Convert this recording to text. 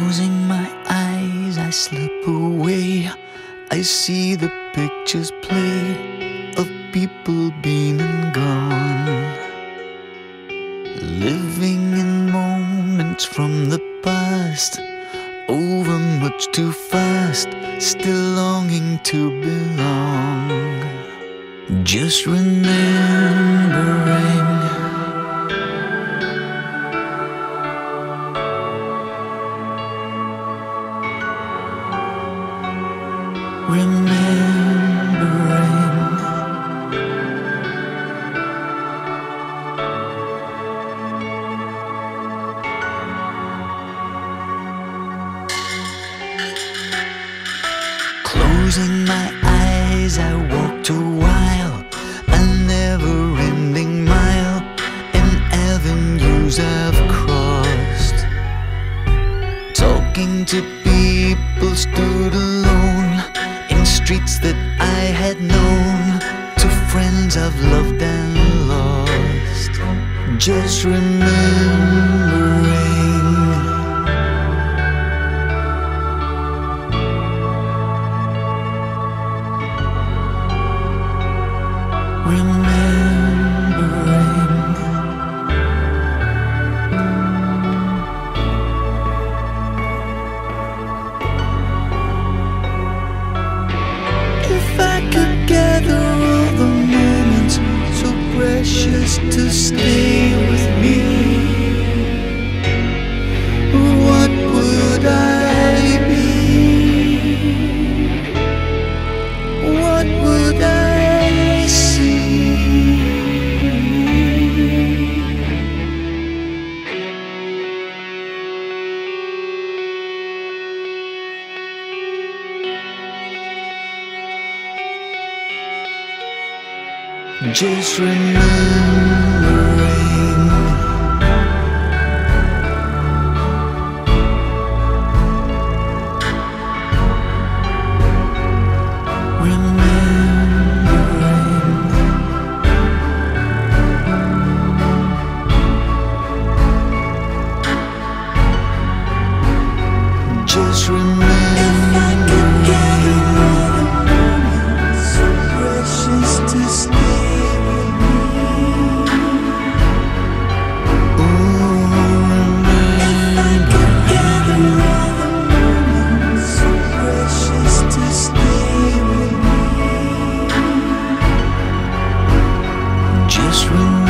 Closing my eyes, I slip away. I see the pictures play of people being and gone. Living in moments from the past, over much too fast, still longing to belong. Just remembering. Closing my eyes, I walked a while, a never ending mile in avenues I've crossed. Talking to people stood alone streets that I had known, to friends I've loved and lost. Just remembering. To stay Just remember just remember